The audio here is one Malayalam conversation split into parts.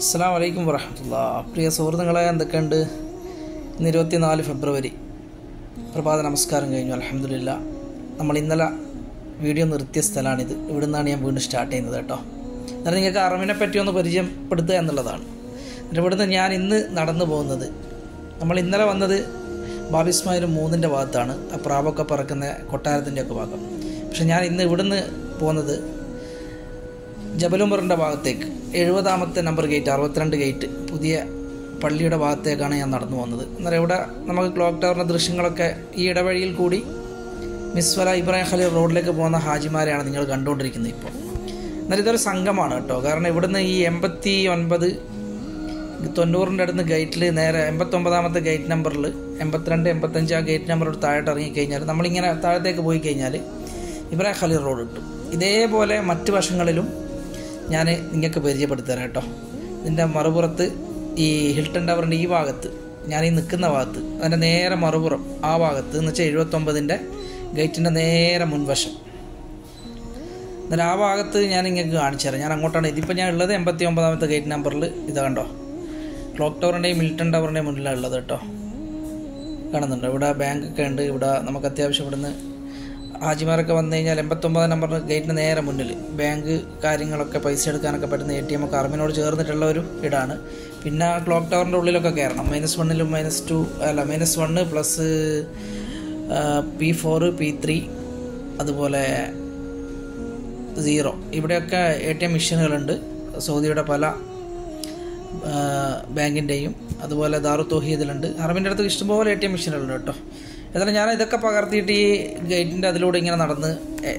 അസ്സാം വലൈക്കും വറഹമത്തുള്ള. പ്രിയ സുഹൃത്തുക്കളെ എന്തൊക്കെയുണ്ട്? ഇന്ന് ഇരുപത്തിനാല് ഫെബ്രുവരി. പ്രഭാത നമസ്കാരം കഴിഞ്ഞു അലഹമില്ല നമ്മൾ ഇന്നലെ വീഡിയോ നിർത്തിയ സ്ഥലമാണിത്. ഇവിടെ നിന്നാണ് ഞാൻ വീണ്ടും സ്റ്റാർട്ട് ചെയ്യുന്നത് കേട്ടോ. എന്നാൽ നിങ്ങൾക്ക് അറിവിനെ പറ്റി ഒന്ന് പരിചയപ്പെടുത്തുക എന്നുള്ളതാണ്. എന്നിട്ട് ഇവിടുന്ന് ഞാൻ ഇന്ന് നടന്നു പോകുന്നത് നമ്മൾ ഇന്നലെ വന്നത് ബാബി ഇസ്മായിൽ മൂന്നിന്റെ ഭാഗത്താണ്. ആ പ്രാവൊക്കെ പറക്കുന്ന കൊട്ടാരത്തിന്റെ ഒക്കെ ഭാഗം. പക്ഷെ ഞാൻ ഇന്ന് ഇവിടുന്ന് പോകുന്നത് ജബലുമറിന്റെ ഭാഗത്തേക്ക്. എഴുപതാമത്തെ നമ്പർ ഗേറ്റ് അറുപത്തിരണ്ട് ഗേറ്റ് പുതിയ പള്ളിയുടെ ഭാഗത്തേക്കാണ് ഞാൻ നടന്നു പോകുന്നത്. അന്നേരം ഇവിടെ നമുക്ക് ക്ലോക്ക് ടവറിന്റെ ദൃശ്യങ്ങളൊക്കെ ഈ ഇടവഴിയിൽ കൂടി മിസ്വല ഇബ്രാഹിം ഖലീൽ റോഡിലേക്ക് പോകുന്ന ഹാജിമാരെയാണ് നിങ്ങൾ കണ്ടുകൊണ്ടിരിക്കുന്നത് ഇപ്പോൾ. എന്നാൽ ഇതൊരു സംഘമാണ് കേട്ടോ. കാരണം ഇവിടുന്ന് ഈ എൺപത്തി ഒൻപത് തൊണ്ണൂറിന്റെ അടുത്ത് ഗേറ്റിൽ നേരെ എൺപത്തൊമ്പതാമത്തെ ഗേറ്റ് നമ്പറിൽ എൺപത്തിരണ്ട് എൺപത്തഞ്ച് ആ ഗേറ്റ് നമ്പറോട് താഴോട്ട് ഇറങ്ങിക്കഴിഞ്ഞാൽ നമ്മളിങ്ങനെ താഴത്തേക്ക് പോയി കഴിഞ്ഞാൽ ഇബ്രാഹിം ഖലീൽ റോഡ് കിട്ടും. ഇതേപോലെ മറ്റ് വശങ്ങളിലും ഞാൻ നിങ്ങൾക്ക് പരിചയപ്പെടുത്തി തരാം കേട്ടോ. ഇതിന്റെ മറുപുറത്ത് ഈ ഹിൽട്ടൺ ടവറിന്റെ ഈ ഭാഗത്ത് ഞാൻ ഈ നിൽക്കുന്ന ഭാഗത്ത് അതിന്റെ നേരെ മറുപുറം ആ ഭാഗത്ത് എന്ന് വെച്ചാൽ എഴുപത്തൊമ്പതിന്റെ ഗേറ്റിന്റെ നേരെ മുൻവശം. എന്നാൽ ആ ഭാഗത്ത് ഞാൻ നിങ്ങൾക്ക് കാണിച്ചു തരാം ഞാൻ അങ്ങോട്ടാണ് ഇതിപ്പോൾ ഞാൻ ഉള്ളത് എൺപത്തി ഒമ്പതാമത്തെ ഗേറ്റ് നമ്പറിൽ ഇത് കണ്ടോ? ക്ലോക്ക് ടവറിന്റെയും മിൽട്ടൺ ടവറിന്റെയും മുന്നിലാണ് ഉള്ളത് കേട്ടോ. കാണുന്നുണ്ടോ? ഇവിടെ ബാങ്ക് ഒക്കെ ഉണ്ട്. ഇവിടെ നമുക്ക് അത്യാവശ്യം ഇവിടുന്ന് ഹാജിമാരൊക്കെ വന്നു കഴിഞ്ഞാൽ എൺപത്തൊമ്പത് നമ്പർ ഗേറ്റിന് നേരെ മുന്നിൽ. ബാങ്ക് കാര്യങ്ങളൊക്കെ പൈസ എടുക്കാനൊക്കെ പറ്റുന്ന എ ടി എം ഒക്കെ അറിവിനോട് ചേർന്നിട്ടുള്ള ഒരു ഇടാണ്. പിന്നെ ക്ലോക്ക് ടവറിന്റെ ഉള്ളിലൊക്കെ കയറണം മൈനസ് വണ്ണിലും മൈനസ് ടു അല്ല minus one plus P four P three അതുപോലെ സീറോ ഇവിടെയൊക്കെ എ ടി എം മെഷീനുകളുണ്ട് സൗദിയുടെ പല ബാങ്കിന്റെയും അതുപോലെ ദാറു തോഹീദിലുണ്ട് അറബിന്റെ അടുത്ത് ഇഷ്ടംപോലെ എ ടി എം മെഷീനുകളുണ്ട് കേട്ടോ. എന്നാലും ഞാൻ ഇതൊക്കെ പകർത്തിയിട്ട് ഈ ഗൈഡിന്റെ അതിലൂടെ ഇങ്ങനെ നടന്ന്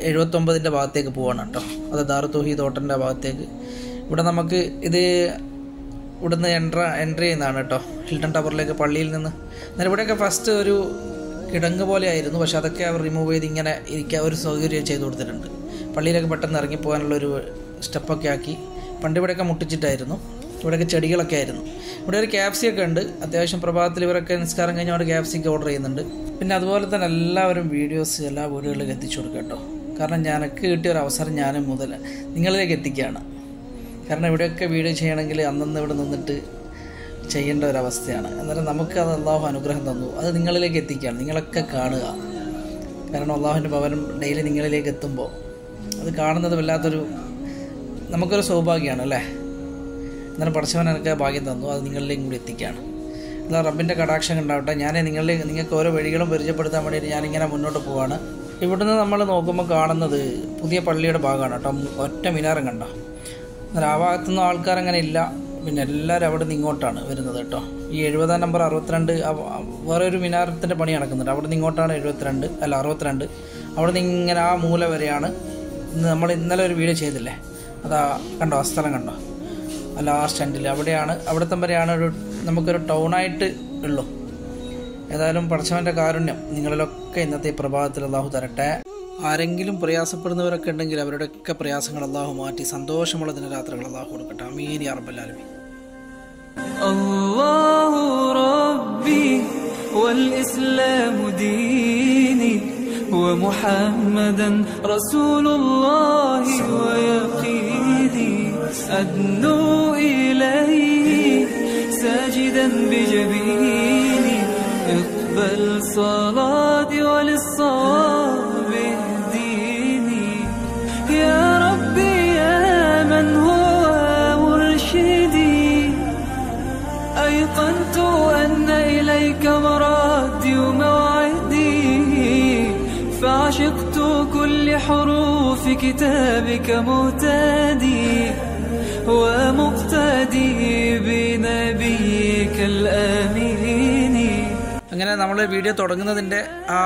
എഴുപത്തൊമ്പതിന്റെ ഭാഗത്തേക്ക് പോവാണ് കേട്ടോ. അത് ദാർ തോഹി ഹോട്ടലിന്റെ ഭാഗത്തേക്ക്. ഇവിടെ നമുക്ക് ഇത് ഇവിടുന്ന് എൻട്ര എൻട്രി ചെയ്യുന്നതാണ് കേട്ടോ. ഹിൽട്ടൺ ടവറിലേക്ക് പള്ളിയിൽ നിന്ന്. എന്നാൽ ഇവിടെയൊക്കെ ഫസ്റ്റ് ഒരു കിടങ്ങ് പോലെ ആയിരുന്നു പക്ഷെ അതൊക്കെ അവർ റിമൂവ് ചെയ്ത് ഇങ്ങനെ ഇരിക്കാൻ ഒരു സൗകര്യം ചെയ്തു കൊടുത്തിട്ടുണ്ട്. പള്ളിയിലൊക്കെ പെട്ടെന്ന് ഇറങ്ങിപ്പോകാനുള്ളൊരു സ്റ്റെപ്പൊക്കെ ആക്കി. പണ്ട് ഇവിടെയൊക്കെ മുട്ടിച്ചിട്ടായിരുന്നു. ഇവിടെയൊക്കെ ചെടികളൊക്കെ ആയിരുന്നു. ഇവിടെ ഒരു ക്യാപ്സി ഒക്കെ ഉണ്ട്. അത്യാവശ്യം പ്രഭാതത്തിൽ ഇവരൊക്കെ നിസ്കാരം കഴിഞ്ഞാൽ അവിടെ ക്യാപ്സിക്ക് ഓർഡർ ചെയ്യുന്നുണ്ട്. പിന്നെ അതുപോലെ തന്നെ എല്ലാവരും വീഡിയോസ് എല്ലാ വീടുകളിലേക്ക് എത്തിച്ചു കൊടുക്കുക കേട്ടോ. കാരണം ഞാനൊക്കെ കിട്ടിയ ഒരു അവസരം ഞാനും മുതൽ നിങ്ങളിലേക്ക് എത്തിക്കുകയാണ്. കാരണം ഇവിടെയൊക്കെ വീഡിയോ ചെയ്യണമെങ്കിൽ അന്നന്ന് ഇവിടെ നിന്നിട്ട് ചെയ്യേണ്ട ഒരവസ്ഥയാണ് എന്നാലും നമുക്ക് അത് അള്ളാഹു അനുഗ്രഹം തന്നു. അത് നിങ്ങളിലേക്ക് എത്തിക്കുകയാണ്. നിങ്ങളൊക്കെ കാണുക. കാരണം അള്ളാഹുവിന്റെ ഭവനം ഡെയിലി നിങ്ങളിലേക്ക് എത്തുമ്പോൾ അത് കാണുന്നത് വല്ലാത്തൊരു നമുക്കൊരു സൗഭാഗ്യമാണ് അല്ലേ? എന്നാലും പഠിച്ചവൻ എനിക്ക് ഭാഗ്യം തന്നു. അത് നിങ്ങളിലേക്കും കൂടി എത്തിക്കുകയാണ് എന്നാൽ റബ്ബിന്റെ കടാക്ഷം ഉണ്ടാവട്ടെ ഞാൻ നിങ്ങളെ നിങ്ങൾക്ക് ഓരോ വഴികളും പരിചയപ്പെടുത്താൻ വേണ്ടിയിട്ട് ഞാനിങ്ങനെ മുന്നോട്ട് പോവാണ്. ഇവിടുന്ന് നമ്മൾ നോക്കുമ്പോൾ കാണുന്നത് പുതിയ പള്ളിയുടെ ഭാഗമാണ് കേട്ടോ. ഒറ്റ മിനാരം കണ്ട. എന്നാൽ ആ ഭാഗത്തുനിന്നും ആൾക്കാരങ്ങനെ ഇല്ല. പിന്നെ എല്ലാവരും അവിടെ നിന്ന് ഇങ്ങോട്ടാണ് വരുന്നത് കേട്ടോ. ഈ എഴുപതാം നമ്പർ അറുപത്തിരണ്ട് വേറെ ഒരു മിനാരത്തിന്റെ പണി നടക്കുന്നുണ്ട്. അവിടെ നിന്ന് ഇങ്ങോട്ടാണ് എഴുപത്തിരണ്ട് അല്ല അറുപത്തിരണ്ട്. അവിടെ നിന്ന് ഇങ്ങനെ ആ മൂല വരെയാണ്. നമ്മൾ ഇന്നലെ ഒരു വീഡിയോ ചെയ്തില്ലേ? അതാ കണ്ടോ ആ സ്ഥലം കണ്ടോ? ലാസ്റ്റ് എൻഡിൽ അവിടെയാണ് അവിടുത്തെ വരെയാണ് ഒരു നമുക്കൊരു ടൗണായിട്ട് ഉള്ളൂ ഏതായാലും പഠിച്ചവൻ്റെ കാരുണ്യം നിങ്ങളിലൊക്കെ ഇന്നത്തെ ഈ പ്രഭാതത്തിൽ അള്ളാഹു തരട്ടെ ആരെങ്കിലും പ്രയാസപ്പെടുന്നവരൊക്കെ ഉണ്ടെങ്കിൽ അവരുടെയൊക്കെ പ്രയാസങ്ങൾ അള്ളാഹു മാറ്റി സന്തോഷമുള്ള ദിനരാത്രങ്ങൾ അള്ളാഹു കൊടുക്കട്ടെ അമീൻ അറബല്ലാലുമീൻ الله ربي والإسلام ديني ومحمدا رسول الله ويقيني أدنو إليه ساجدا بجبيني. اقبل صلاتي وللصواب اهديني. يا ربي يا من هو مرشدي. أيقنت أن إليك مرادي وموعدي. فعشقت كل حروف كتابك مهتدي. അങ്ങനെ നമ്മൾ വീഡിയോ തുടങ്ങുന്നതിന്റെ ആ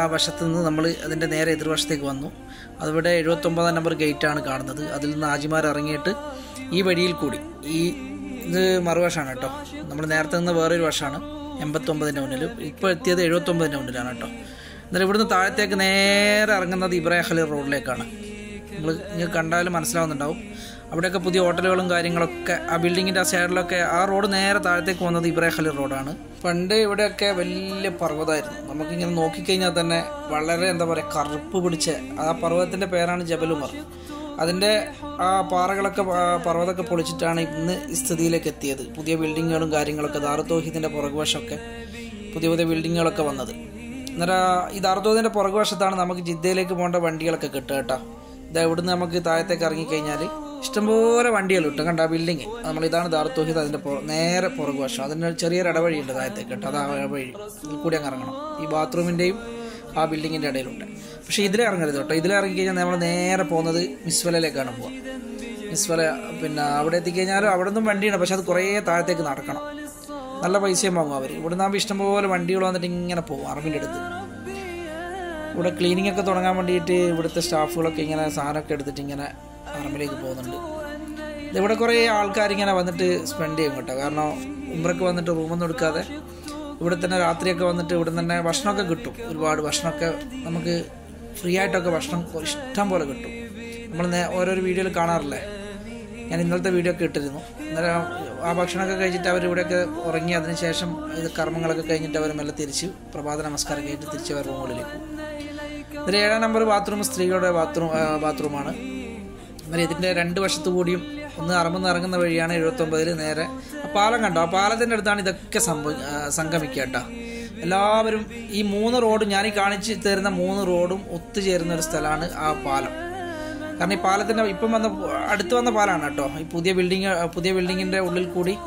ആ വശത്ത് നിന്ന് നമ്മൾ അതിന്റെ നേരെ എതിർവശത്തേക്ക് വന്നു. അതിവിടെ എഴുപത്തൊമ്പതാം നമ്പർ ഗേറ്റാണ് കാണുന്നത്. അതിൽ നിന്ന് ആജിമാർ ഇറങ്ങിയിട്ട് ഈ വഴിയിൽ കൂടി ഈ ഇത് മറുവശമാണ് കേട്ടോ. നമ്മൾ നേരത്തെ നിന്ന് വേറൊരു വശമാണ് എൺപത്തൊമ്പതിന്റെ മുന്നിൽ ഇപ്പോൾ എത്തിയത് എഴുപത്തൊമ്പതിന്റെ മുന്നിലാണ് കേട്ടോ. എന്നാലും ഇവിടുന്ന് താഴത്തേക്ക് നേരെ ഇറങ്ങുന്നത് ഇബ്രാഹിം റോഡിലേക്കാണ്. നിങ്ങൾ നിങ്ങൾക്ക് കണ്ടാലും മനസ്സിലാവുന്നുണ്ടാവും. അവിടെയൊക്കെ പുതിയ ഹോട്ടലുകളും കാര്യങ്ങളൊക്കെ ആ ബിൽഡിങ്ങിന്റെ ആ സൈഡിലൊക്കെ ആ റോഡ് നേരെ താഴത്തേക്ക് വന്നത് ഇബ്രാഹിം ഖലീൽ റോഡാണ് പണ്ട് ഇവിടെയൊക്കെ വലിയ പർവതമായിരുന്നു നമുക്കിങ്ങനെ നോക്കിക്കഴിഞ്ഞാൽ തന്നെ വളരെ എന്താ പറയുക കറുപ്പ് പിടിച്ച ആ പർവതത്തിന്റെ പേരാണ് ജബലുമർ. അതിന്റെ ആ പാറകളൊക്കെ പർവതമൊക്കെ പൊളിച്ചിട്ടാണ് ഇന്ന് ഈ സ്ഥിതിയിലേക്ക് എത്തിയത്. പുതിയ ബിൽഡിങ്ങുകളും കാര്യങ്ങളൊക്കെ ദാറുത്തോഹിദിന്റെ പുറകുവശമൊക്കെ പുതിയ പുതിയ ബിൽഡിങ്ങുകളൊക്കെ വന്നത്. അന്നേരം ഈ ദാറുത്തോഹിദിന്റെ പുറകുവശത്താണ് നമുക്ക് ജിദ്ദയിലേക്ക് പോകേണ്ട വണ്ടികളൊക്കെ കിട്ടുക കേട്ടോ. ഇതാ ഇവിടുന്ന് നമുക്ക് താഴത്തേക്ക് ഇറങ്ങിക്കഴിഞ്ഞാൽ ഇഷ്ടംപോലെ വണ്ടികൾ കിട്ടും. കണ്ട? ബിൽഡിങ് നമ്മൾ ഇതാണ് ദാർത്തോഹിത് അതിന്റെ നേരെ പുറകുവശം അതിന് ചെറിയൊരു ഇടവഴിയുണ്ട് താഴത്തേക്ക് കേട്ടോ. അത് ആ ഇടവഴി. ഇതിൽ കൂടി അങ്ങ് ഇറങ്ങണം. ഈ ബാത്റൂമിന്റെയും ആ ബിൽഡിങ്ങിന്റെ ഇടയിലുണ്ട്. പക്ഷേ ഇതിലെ ഇറങ്ങരുത് കേട്ടോ. ഇതിലെ ഇറങ്ങിക്കഴിഞ്ഞാൽ നമ്മൾ നേരെ പോകുന്നത് മിസ്വലയിലേക്കാണ് പോവുക. മിസ്വല പിന്നെ അവിടെ എത്തിക്കഴിഞ്ഞാലും അവിടെ നിന്നും വണ്ടിയുണ്ട്. പക്ഷെ അത് കുറേ താഴത്തേക്ക് നടക്കണം. നല്ല പൈസയും വാങ്ങും അവർ ഇവിടെ നിന്നാകുമ്പോൾ ഇഷ്ടംപോലെ വണ്ടികൾ വന്നിട്ട് ഇങ്ങനെ പോകും. അറബിന്റെ അടുത്ത്. ഇവിടെ ക്ലീനിങ് ഒക്കെ തുടങ്ങാൻ വേണ്ടിയിട്ട് ഇവിടുത്തെ സ്റ്റാഫുകളൊക്കെ ഇങ്ങനെ സാധനമൊക്കെ എടുത്തിട്ട് ഇങ്ങനെ ആർമിലേക്ക് പോകുന്നുണ്ട്. ഇവിടെ കുറേ ആൾക്കാരിങ്ങനെ വന്നിട്ട് സ്പെൻഡ് ചെയ്യും കേട്ടോ. കാരണം ഉമ്രക്ക് വന്നിട്ട് റൂമൊന്നും എടുക്കാതെ ഇവിടെ തന്നെ രാത്രിയൊക്കെ വന്നിട്ട് ഇവിടെ തന്നെ ഭക്ഷണമൊക്കെ കിട്ടും. ഒരുപാട് ഭക്ഷണമൊക്കെ നമുക്ക് ഫ്രീ ആയിട്ടൊക്കെ ഭക്ഷണം ഇഷ്ടം പോലെ കിട്ടും. നമ്മൾ ഓരോരോ വീഡിയോയിൽ കാണാറില്ലേ? ഞാൻ ഇന്നലത്തെ വീഡിയോ ഒക്കെ ഇട്ടിരുന്നു. അന്നേരം ആ ഭക്ഷണമൊക്കെ കഴിച്ചിട്ട് അവർ ഇവിടെയൊക്കെ ഉറങ്ങി. അതിനുശേഷം ഇത് കർമ്മങ്ങളൊക്കെ കഴിഞ്ഞിട്ട് അവർ മെല്ലെ തിരിച്ച് പ്രഭാത നമസ്കാരം കഴിഞ്ഞിട്ട് തിരിച്ച് അവർ റൂമുകളിലേക്ക് ഇതിൽ ഏഴാം നമ്പർ ബാത്റൂം സ്ത്രീകളുടെ ബാത്റൂം ബാത്റൂമാണ് എന്നാൽ ഇതിന്റെ രണ്ട് വശത്തു കൂടിയും ഒന്ന് അറമ്പെന്ന് ഇറങ്ങുന്ന വഴിയാണ് എഴുപത്തൊമ്പതിൽ നേരെ. ആ പാലം കണ്ടോ? ആ പാലത്തിന്റെ അടുത്താണ് ഇതൊക്കെ സംഭവ സംഗമിക്കുക കേട്ടോ. എല്ലാവരും ഈ മൂന്ന് റോഡും ഞാൻ ഈ കാണിച്ച് തരുന്ന മൂന്ന് റോഡും ഒത്തുചേരുന്ന ഒരു സ്ഥലമാണ് ആ പാലം. കാരണം ഈ പാലത്തിന്റെ ഇപ്പം വന്ന അടുത്ത് വന്ന പാലമാണ് കേട്ടോ. ഈ പുതിയ ബിൽഡിങ് പുതിയ ബിൽഡിങ്ങിന്റെ ഉള്ളിൽ കൂടി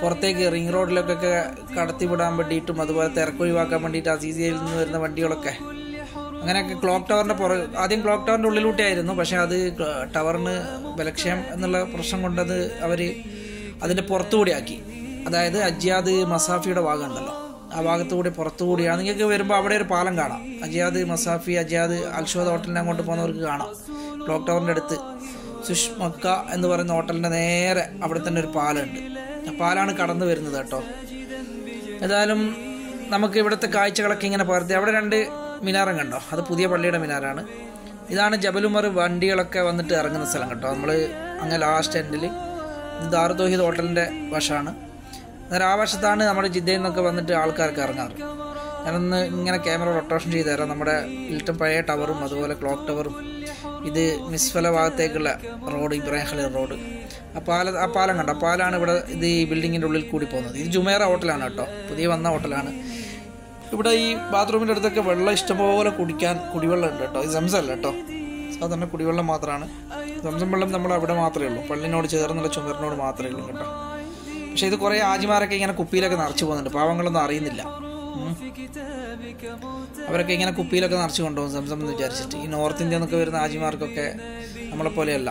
പുറത്തേക്ക് റിംഗ് റോഡിലൊക്കെ കടത്തിവിടാൻ വേണ്ടിയിട്ടും അതുപോലെ തിരക്കൊഴിവാക്കാൻ വേണ്ടിയിട്ട് അസീസിയയിൽ നിന്ന് വരുന്ന വണ്ടികളൊക്കെ അങ്ങനെയൊക്കെ ക്ലോക്ക് ടവറിന്റെ പുറ ആദ്യം ക്ലോക്ക് ടവറിന്റെ ഉള്ളിലൂട്ടായിരുന്നു പക്ഷേ അത് ടവറിന് ബലക്ഷയം എന്നുള്ള പ്രശ്നം കൊണ്ടത് അവർ അതിന്റെ പുറത്തുകൂടി ആക്കി. അതായത് അജിയാദ് മസാഫിയുടെ ഭാഗം ഉണ്ടല്ലോ ആ ഭാഗത്തുകൂടി പുറത്തുകൂടിയാണ്. നിങ്ങൾക്ക് വരുമ്പോൾ അവിടെ ഒരു പാലം കാണാം. അജിയാദ് മസാഫി അജിയാദ് അൽഷോദ് ഹോട്ടലിനെ അങ്ങോട്ട് പോകുന്നവർക്ക് കാണാം. ക്ലോക്ക് ടവറിന്റെ അടുത്ത് സുഷ്മക്ക എന്ന് പറയുന്ന ഹോട്ടലിന്റെ നേരെ അവിടെ തന്നെ ഒരു പാലമുണ്ട്. ആ പാലാണ് കടന്നു വരുന്നത് കേട്ടോ. ഏതായാലും നമുക്ക് ഇവിടുത്തെ കാഴ്ചകളൊക്കെ ഇങ്ങനെ പകർത്തി. അവിടെ രണ്ട് മിനാരം കണ്ടോ? അത് പുതിയ പള്ളിയുടെ മിനാറാണ് ഇതാണ് ജബലുമർ വണ്ടികളൊക്കെ വന്നിട്ട് ഇറങ്ങുന്ന സ്ഥലം കേട്ടോ നമ്മൾ അങ്ങ് ലാസ്റ്റ് എൻഡിൽ ഇത് ദാറുദോഹിദ് ഹോട്ടലിന്റെ വശമാണ് അന്നേരം ആ വശത്താണ് നമ്മുടെ ജിദ്ദയിൽ നിന്നൊക്കെ വന്നിട്ട് ആൾക്കാർക്ക് ഇറങ്ങാറ്. ഞാനൊന്ന് ഇങ്ങനെ ക്യാമറ റൊട്ടേഷൻ ചെയ്ത് തരാം. നമ്മുടെ ഇൽട്ടം പഴയ ടവറും അതുപോലെ ക്ലോക്ക് ടവറും. ഇത് മിസ്ഫല ഭാഗത്തേക്കുള്ള റോഡ് ഇബ്രാഹിം റോഡ്. ആ പാല ആ പാലം കണ്ടോ? പാലാണ് ഇവിടെ ഇത് ഈ ബിൽഡിങ്ങിന്റെ ഉള്ളിൽ കൂടി പോകുന്നത്. ഇത് ജുമേറ ഹോട്ടലാണ് കേട്ടോ. പുതിയ വന്ന ഹോട്ടലാണ്. ഇവിടെ ഈ ബാത്റൂമിന്റെ അടുത്തൊക്കെ വെള്ളം ഇഷ്ടംപോലെ കുടിക്കാൻ കുടിവെള്ളം ഉണ്ട് കേട്ടോ. ഇത് സംസല്ല കേട്ടോ. സാധാരണ കുടിവെള്ളം മാത്രമാണ്. സംസം വെള്ളം നമ്മൾ അവിടെ മാത്രമേ ഉള്ളൂ. പള്ളിനോട് ചേർന്നുള്ള ചുമരിനോട് മാത്രമേ ഉള്ളൂ കേട്ടോ. പക്ഷെ ഇത് കുറേ ആജിമാരൊക്കെ ഇങ്ങനെ കുപ്പിയിലൊക്കെ നിറച്ച് പോകുന്നുണ്ട്. പാവങ്ങളൊന്നും അറിയുന്നില്ല. അവരൊക്കെ ഇങ്ങനെ കുപ്പിയിലൊക്കെ നിറച്ച് കൊണ്ടുപോകും സംസം എന്ന് വിചാരിച്ചിട്ട്. ഈ നോർത്ത് ഇന്ത്യ എന്നൊക്കെ വരുന്ന ആജിമാർക്കൊക്കെ നമ്മളെ പോലെയല്ല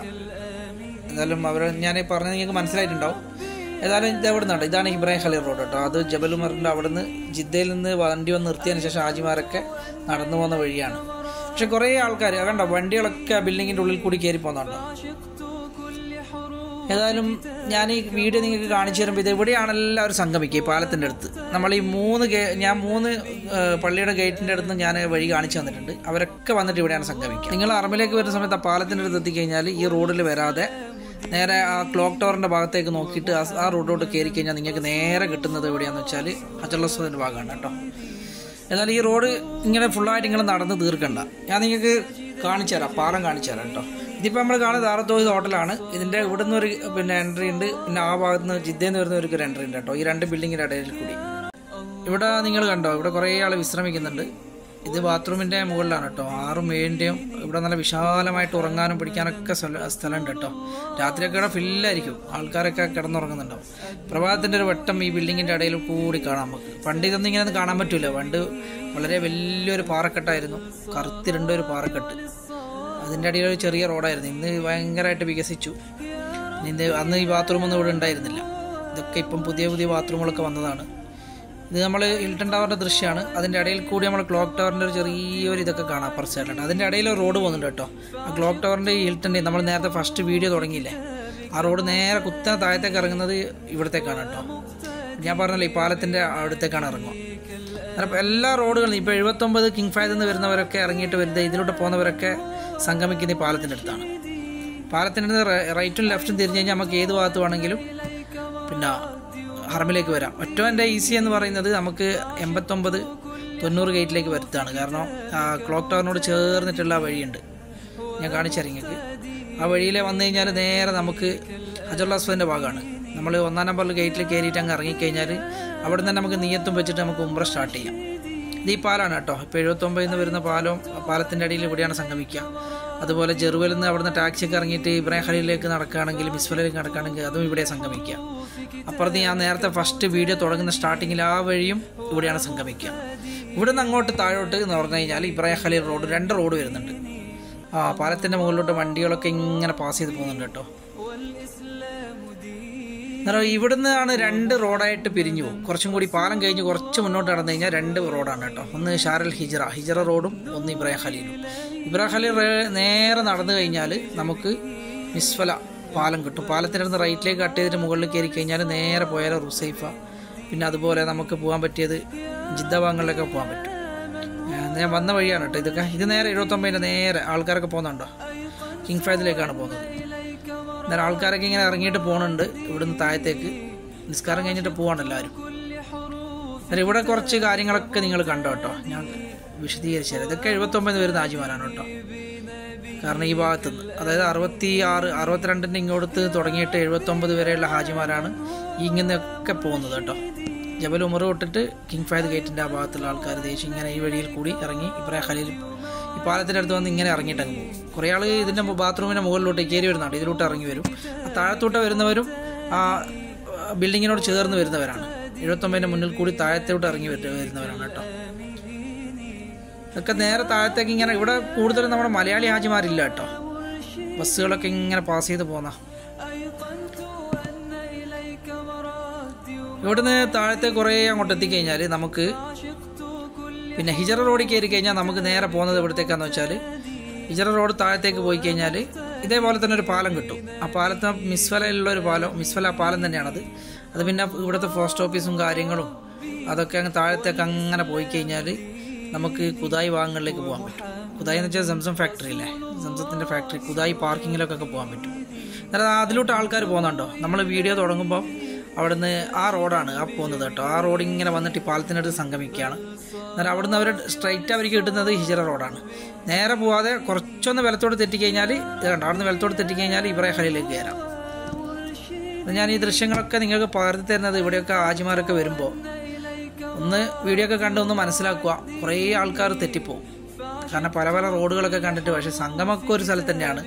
എന്തായാലും അവർ ഞാൻ പറഞ്ഞത് നിങ്ങൾക്ക് മനസ്സിലായിട്ടുണ്ടാവും. ഏതായാലും ഇത് എവിടെ നിന്നാണ് ഇതാണ് ഇബ്രാഹിം ഖലീൽ റോഡ് കേട്ടോ. അത് ജബലുമറിന്റെ അവിടെ നിന്ന് ജിദ്ദയിൽ നിന്ന് വണ്ടി വന്ന് നിർത്തിയതിന് ശേഷം ആജിമാരൊക്കെ നടന്നു പോകുന്ന വഴിയാണ്. പക്ഷെ കുറേ ആൾക്കാർ കണ്ടോ വണ്ടികളൊക്കെ ആ ബിൽഡിങ്ങിന്റെ ഉള്ളിൽ കൂടി കയറി പോകുന്നുണ്ടോ. ഏതായാലും ഞാൻ ഈ വീഡിയോ നിങ്ങൾക്ക് കാണിച്ചു തരുമ്പോൾ ഇത് എവിടെയാണ് എല്ലാവരും സംഗമിക്കുക ഈ പാലത്തിന്റെ അടുത്ത്. നമ്മൾ ഈ മൂന്ന് ഗേ ഞാൻ മൂന്ന് പള്ളിയുടെ ഗേറ്റിന്റെ അടുത്ത് ഞാൻ വഴി കാണിച്ചു തന്നിട്ടുണ്ട്. അവരൊക്കെ വന്നിട്ട് ഇവിടെയാണ് സംഗമിക്കുക. നിങ്ങൾ അറമിലേക്ക് വരുന്ന സമയത്ത് ആ പാലത്തിന്റെ അടുത്ത് എത്തിക്കഴിഞ്ഞാൽ ഈ റോഡിൽ വരാതെ നേരെ ആ ക്ലോക്ക് ടവറിന്റെ ഭാഗത്തേക്ക് നോക്കിയിട്ട് ആ- റോഡിലോട്ട് കയറി കഴിഞ്ഞാൽ നിങ്ങൾക്ക് നേരെ കിട്ടുന്നത് എവിടെയാണെന്ന് വെച്ചാൽ അജലസ്വതിന്റെ ഭാഗമാണ് കേട്ടോ. എന്നാൽ ഈ റോഡ് ഇങ്ങനെ ഫുള്ളായിട്ട് ഇങ്ങനെ നടന്ന് തീർക്കണ്ട. ഞാൻ നിങ്ങൾക്ക് കാണിച്ചു തരാം പാലം കാണിച്ചു തരാം കേട്ടോ. ഇതിപ്പോൾ നമ്മൾ കാണുന്നത് ദാറത്തോഹിദ് ഹോട്ടലാണ്. ഇതിന്റെ ഇവിടെ ഒരു പിന്നെ എൻട്രി ഉണ്ട്. പിന്നെ ആ ഭാഗത്ത് നിന്ന് ജിദ്ദയിൽ നിന്ന് ഒരു എൻട്രി ഉണ്ട് കേട്ടോ. ഈ രണ്ട് ബിൽഡിങ്ങിന്റെ ഇടയിൽ കൂടി. ഇവിടെ നിങ്ങൾ കണ്ടോ? ഇവിടെ കുറേ ആൾ വിശ്രമിക്കുന്നുണ്ട്. ഇത് ബാത്റൂമിന്റെ മുകളിലാണ് കേട്ടോ ആറും ഏഴിന്റെയും ഇവിടെ നല്ല വിശാലമായിട്ട് ഉറങ്ങാനും പിടിക്കാനൊക്കെ സ്ഥലമുണ്ട് കേട്ടോ രാത്രിയൊക്കെ ഇവിടെ ഫില്ലായിരിക്കും. ആൾക്കാരൊക്കെ കിടന്നുറങ്ങുന്നുണ്ടാവും. പ്രഭാതത്തിന്റെ ഒരു വട്ടം ഈ ബിൽഡിങ്ങിന്റെ ഇടയിൽ കൂടി കാണാം നമുക്ക്. പണ്ട് ഇതൊന്നും ഇങ്ങനെ കാണാൻ പറ്റില്ല പണ്ട് വളരെ വലിയൊരു പാറക്കെട്ടായിരുന്നു. കറുത്തിരണ്ട ഒരു പാറക്കെട്ട്. അതിന്റെ അടിയിൽ ഒരു ചെറിയ റോഡായിരുന്നു. ഇന്ന് ഭയങ്കരമായിട്ട് വികസിച്ചു. ഇന്ന് അന്ന് ഈ ബാത്റൂമൊന്നും ഇവിടെ ഉണ്ടായിരുന്നില്ല. ഇതൊക്കെ ഇപ്പം പുതിയ പുതിയ ബാത്റൂമുകളൊക്കെ വന്നതാണ്. ഇത് നമ്മൾ ഇൽട്ടൺ ടവറിന്റെ ദൃശ്യമാണ് അതിന്റെ ഇടയിൽ കൂടി നമ്മൾ ക്ലോക്ക് ടവറിന്റെ ഒരു ചെറിയൊരു ഇതൊക്കെ കാണാം അപ്പുറ സൈഡിലുണ്ട് അതിന്റെ ഇടയിൽ ഒരു റോഡ് പോകുന്നുണ്ട് കേട്ടോ. ആ ക്ലോക്ക് ടവറിന്റെ ഈ ഹിൽട്ടന്റെ നമ്മൾ നേരത്തെ ഫസ്റ്റ് വീഡിയോ തുടങ്ങിയില്ലേ? ആ റോഡ് നേരെ കുത്തന താഴത്തേക്ക് ഇറങ്ങുന്നത് ഇവിടത്തേക്കാണ് കേട്ടോ. ഞാൻ പറഞ്ഞല്ലോ ഈ പാലത്തിന്റെ അടുത്തേക്കാണ് ഇറങ്ങുക. അപ്പോൾ എല്ലാ റോഡുകളും ഇപ്പോൾ എഴുപത്തൊമ്പത് കിങ് ഫായതിൽ നിന്ന് വരുന്നവരൊക്കെ ഇറങ്ങിയിട്ട് വരുന്നത് ഇതിലൂടെ പോകുന്നവരൊക്കെ സംഗമിക്കുന്ന ഈ പാലത്തിന്റെ അടുത്താണ്. പാലത്തിന്റെ റൈറ്റും ലെഫ്റ്റും തിരിഞ്ഞ് കഴിഞ്ഞാൽ നമുക്ക് ഏത് ഭാഗത്ത് വേണമെങ്കിലും പിന്നെ ഹറമിലേക്ക് വരാം. ഏറ്റവും എന്റെ ഈസി എന്ന് പറയുന്നത് നമുക്ക് എൺപത്തൊമ്പത് തൊണ്ണൂറ് ഗേറ്റിലേക്ക് വരുത്താണ്. കാരണം ക്ലോക്ക് ടവറിനോട് ചേർന്നിട്ടുള്ള വഴിയുണ്ട്. ഞാൻ കാണിച്ചു തരാം നിങ്ങൾക്ക് ആ വഴിയിലെ വന്നു കഴിഞ്ഞാൽ നേരെ നമുക്ക് ഹജറുൽ അസ്വദിന്റെ ഭാഗമാണ്. നമ്മൾ ഒന്നാം നമ്പറിൽ ഗേറ്റിൽ കയറിയിട്ട് അങ്ങ് ഇറങ്ങിക്കഴിഞ്ഞാൽ അവിടെ നിന്ന് നമുക്ക് നീയത്തും വെച്ചിട്ട് നമുക്ക് ഉംറ സ്റ്റാർട്ട് ചെയ്യാം. ഇത് ഈ പാലാണ് കേട്ടോ. ഇപ്പോൾ എഴുപത്തൊമ്പതിൽ നിന്ന് വരുന്ന പാലം പാലത്തിന്റെ അടിയിൽ ഇവിടെയാണ് സംഗമിക്കുക. അതുപോലെ ജെറുവലിൽ നിന്ന് അവിടുന്ന് ടാക്സിയൊക്കെ ഇറങ്ങിയിട്ട് ഇബ്രാഹിം ഖലീലിലേക്ക് നടക്കുകയാണെങ്കിൽ മിസ്ഫലിലേക്ക് നടക്കുകയാണെങ്കിൽ അതും ഇവിടെ സംഗമിക്കുക. അപ്പുറത്ത് ഞാൻ നേരത്തെ ഫസ്റ്റ് വീഡിയോ തുടങ്ങുന്ന സ്റ്റാർട്ടിങ്ങിൽ ആ വഴിയും ഇവിടെയാണ് സംഗമിക്കുക. ഇവിടെ നിന്ന് അങ്ങോട്ട് താഴോട്ട് എന്ന് പറഞ്ഞു കഴിഞ്ഞാൽ ഇബ്രാഹിം ഖലീൽ റോഡ് രണ്ട് റോഡ് വരുന്നുണ്ട്. ആ പാലത്തിന്റെ മുകളിലോട്ട് വണ്ടികളൊക്കെ ഇങ്ങനെ പാസ് ചെയ്ത് പോകുന്നുണ്ട് കേട്ടോ. ഇവിടുന്നാണ് ഇവിടുന്ന് രണ്ട് റോഡായിട്ട് പിരിഞ്ഞു പോകും. കുറച്ചും കൂടി പാലം കഴിഞ്ഞ് കുറച്ച് മുന്നോട്ട് നടന്നു കഴിഞ്ഞാൽ രണ്ട് റോഡാണ് കേട്ടോ. ഒന്ന് ഷാരൽ ഹിജറ ഹിജറ റോഡും ഒന്ന് ഇബ്രാഹിം ഖലീലും. ഇബ്രാഹിം ഖലീൽ നേരെ നടന്നു കഴിഞ്ഞാൽ നമുക്ക് മിസ്ഫല പാലം കിട്ടും. പാലത്തിന്റെ അടുത്ത് റൈറ്റിലേക്ക് കട്ട് ചെയ്തിട്ട് മുകളിൽ കയറി കഴിഞ്ഞാൽ നേരെ പോയാൽ റുസൈഫ. പിന്നെ അതുപോലെ നമുക്ക് പോകാൻ പറ്റിയത് ജിദ്ദ ഭാഗങ്ങളിലൊക്കെ പോകാൻ പറ്റും. ഞാൻ വന്ന വഴിയാണ് കേട്ടോ. ഇതൊക്കെ ഇത് നേരെ എഴുപത്തൊമ്പതിന്റെ നേരെ ആൾക്കാരൊക്കെ പോകുന്നുണ്ടോ? കിങ് ഫൈദിലേക്കാണ് പോകുന്നത്. അന്നേരം ആൾക്കാരൊക്കെ ഇങ്ങനെ ഇറങ്ങിയിട്ട് പോകുന്നുണ്ട് ഇവിടുന്ന് താഴത്തേക്ക്. നിസ്കാരം കഴിഞ്ഞിട്ട് പോവാണ് എല്ലാവരും. അന്നേരം ഇവിടെ കുറച്ച് കാര്യങ്ങളൊക്കെ നിങ്ങൾ കണ്ടോ കേട്ടോ? ഞാൻ വിശദീകരിച്ചു തരാം. ഇതൊക്കെ എഴുപത്തൊമ്പത് വരുന്ന ആജിമാരാണ് കേട്ടോ. കാരണം ഈ ഭാഗത്ത് അതായത് അറുപത്തി ആറ് അറുപത്തിരണ്ടിന്റെ ഇങ്ങോട്ട് തുടങ്ങിയിട്ട് എഴുപത്തൊമ്പത് വരെയുള്ള ഹാജിമാരാണ് ഈ ഇങ്ങനെയൊക്കെ പോകുന്നത് കേട്ടോ. ജബൽ ഉമർ തൊട്ടിട്ട് കിങ് ഫൈദ് ഗേറ്റിന്റെ ആ ഭാഗത്തുള്ള ആൾക്കാർ ദേശം ഇങ്ങനെ ഈ വഴിയിൽ കൂടി ഇറങ്ങി ഇബ്രാഹിം ഖലീൽ ഈ പാലത്തിന്റെ അടുത്ത് വന്ന് ഇങ്ങനെ ഇറങ്ങിയിട്ട് അങ്ങ് പോകും. കുറേ ആൾ ഇതിന്റെ ബാത്റൂമിന്റെ മുകളിലോട്ട് കയറി വരുന്നുണ്ട് ഇതിലോട്ട് ഇറങ്ങി വരും. താഴത്തോട്ട് വരുന്നവരും ആ ബിൽഡിങ്ങിനോട് ചേർന്ന് വരുന്നവരാണ്. എഴുപത്തൊമ്പതിന്റെ മുന്നിൽ കൂടി താഴത്തോട്ട് ഇറങ്ങി വരു- വരുന്നവരാണ് കേട്ടോ. ഇതൊക്കെ നേരെ താഴത്തേക്ക് ഇങ്ങനെ ഇവിടെ കൂടുതലും നമ്മുടെ മലയാളി ഹാജിമാരില്ല കേട്ടോ. ബസ്സുകളൊക്കെ ഇങ്ങനെ പാസ് ചെയ്ത് പോന്ന. ഇവിടുന്ന് താഴത്തെ കുറേ അങ്ങോട്ട് എത്തിക്കഴിഞ്ഞാൽ നമുക്ക് പിന്നെ ഹിജറ റോഡിൽ കയറി കഴിഞ്ഞാൽ നമുക്ക് നേരെ പോകുന്നത് ഇവിടത്തേക്കാന്ന് വെച്ചാൽ ഹിജറ റോഡ് താഴത്തേക്ക് പോയി കഴിഞ്ഞാൽ ഇതേപോലെ തന്നെ ഒരു പാലം കിട്ടും. ആ പാലത്ത് മിസ്വലയിലുള്ള ഒരു പാലം മിസ്വല പാലം തന്നെയാണത്. അത് പിന്നെ ഇവിടുത്തെ പോസ്റ്റ് ഓഫീസും കാര്യങ്ങളും അതൊക്കെ അങ്ങ് താഴത്തേക്ക് അങ്ങനെ പോയി കഴിഞ്ഞാൽ നമുക്ക് കുതായി ഭാഗങ്ങളിലേക്ക് പോകാൻ പറ്റും. കുതായി എന്ന് വെച്ചാൽ സംസം ഫാക്ടറി അല്ലേ സംസത്തിന്റെ ഫാക്ടറി കുതായി പാർക്കിങ്ങിലൊക്കെ പോകാൻ പറ്റും. അതായത് അതിലോട്ട് ആൾക്കാർ പോകുന്നുണ്ടോ? നമ്മൾ വീഡിയോ തുടങ്ങുമ്പോൾ അവിടുന്ന് ആ റോഡാണ് ആ പോകുന്നത് കേട്ടോ. ആ റോഡ് ഇങ്ങനെ വന്നിട്ട് ഈ പാലത്തിനടുത്ത് സംഗമിക്കുകയാണ്. എന്നാൽ അവിടുന്ന് അവർ സ്ട്രൈറ്റ് അവർക്ക് കിട്ടുന്നത് ഹിജറ റോഡാണ്. നേരെ പോവാതെ കുറച്ചൊന്ന് വിലത്തോട് തെറ്റിക്കഴിഞ്ഞാൽ ഇത് കണ്ടോ? അവിടുന്ന് വിലത്തോട് തെറ്റിക്കഴിഞ്ഞാൽ ഇബ്രാഹിം ഖലീലേക്ക് കയറാം. ഞാൻ ഈ ദൃശ്യങ്ങളൊക്കെ നിങ്ങൾക്ക് പകർത്തി തരുന്നത് ഇവിടെയൊക്കെ ആജിമാരൊക്കെ വരുമ്പോൾ ഒന്ന് വീഡിയോ ഒക്കെ കണ്ട് ഒന്ന് മനസ്സിലാക്കുക. കുറേ ആൾക്കാർ തെറ്റിപ്പോവും. കാരണം പല പല റോഡുകളൊക്കെ കണ്ടിട്ട് പക്ഷേ സംഗമൊക്കെ ഒരു സ്ഥലത്ത് തന്നെയാണ്.